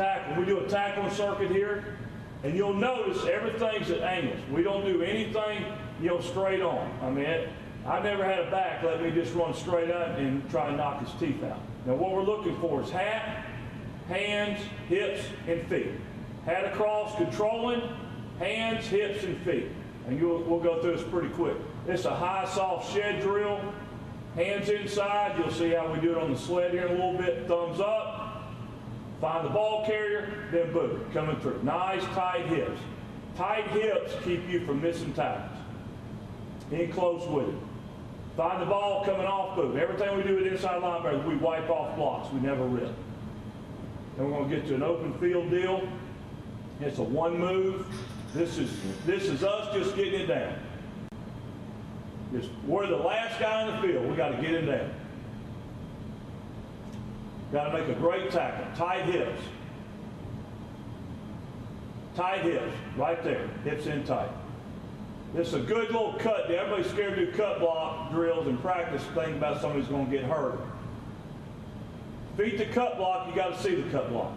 tackle. We do a tackling circuit here, and you'll notice everything's at angles. We don't do anything, you know, straight on. I mean, it, I never had a back let me just run straight up and try to knock his teeth out. Now, what we're looking for is hat, hands, hips, and feet. Hat across, controlling, hands, hips, and feet. And we'll go through this pretty quick. It's a high, soft shed drill. Hands inside. You'll see how we do it on the sled here in a little bit. Thumbs up. Find the ball carrier, then boom, coming through. Nice, tight hips. Tight hips keep you from missing tackles. In close with it. Find the ball coming off, boom. Everything we do with inside linebackers, we wipe off blocks. We never rip. Then we're going to get to an open field deal. It's a one move. This is this is us just getting it down. We're the last guy in the field. We got to get him down. Got to make a great tackle. Tight hips. Tight hips. Right there. Hips in tight. This is a good little cut. Everybody's scared to do cut block drills and practice thinking about somebody's going to get hurt. Beat the cut block, you got to see the cut block.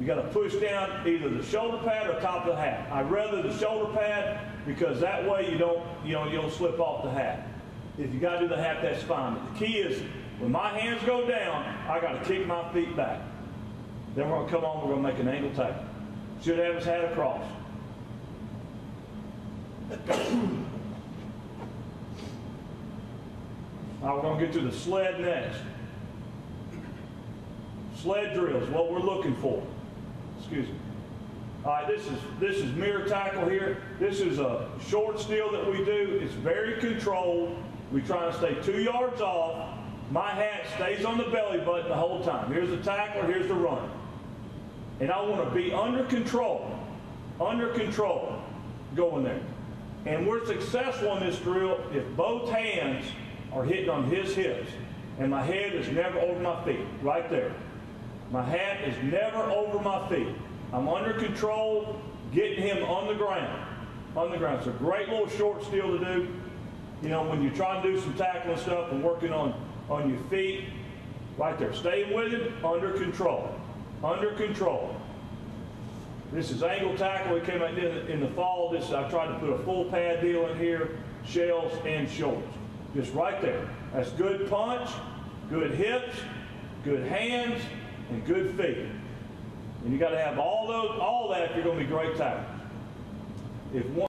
You got to push down either the shoulder pad or top of the hat. I'd rather the shoulder pad because that way you don't, you know, you don't slip off the hat. If you got to do the half, that's fine. But the key is when my hands go down, I got to kick my feet back. Then we're going to come on, we're going to make an angle tackle. Should have his hat across. Now we're going to get to the sled next. Sled drills, what we're looking for. Excuse me. All right, this is this is mirror tackle here. This is a short steal that we do. It's very controlled. We try to stay two yards off. My hat stays on the belly button the whole time. Here's the tackler, here's the runner. And I want to be under control, under control going there. And we're successful in this drill if both hands are hitting on his hips and my head is never over my feet, right there. My hat is never over my feet. I'm under control, getting him on the ground. On the ground. It's a great little short steal to do. You know, when you're trying to do some tackling stuff and working on, on your feet, right there. Staying with him, under control. Under control. This is angle tackle. We came out in, in the fall. This I tried to put a full pad deal in here, shells and shoulders. Just right there. That's good punch, good hips, good hands, and good feet. And you got to have all those, all that if you're going to be great tacklers. If one